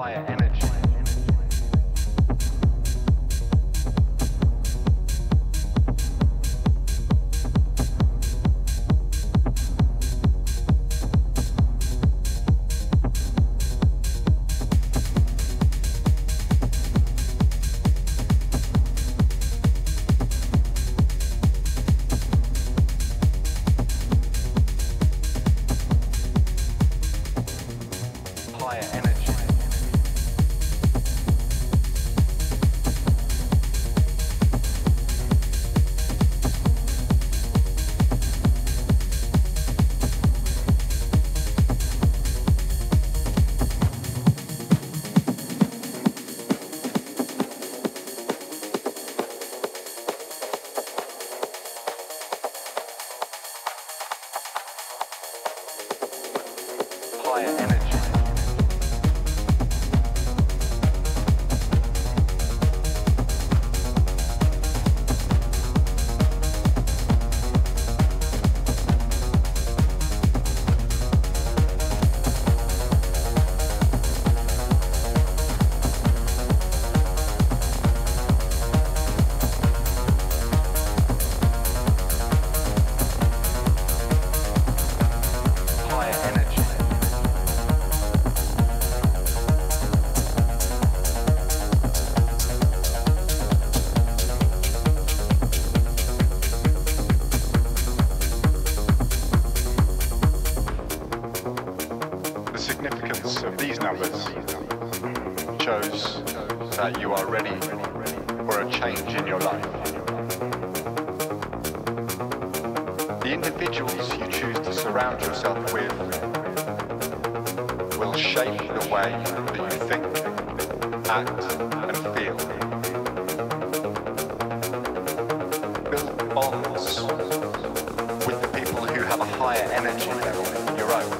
higher energy. The individuals you choose to surround yourself with will shape the way that you think, act, and feel. Build bonds with the people who have a higher energy level than your own.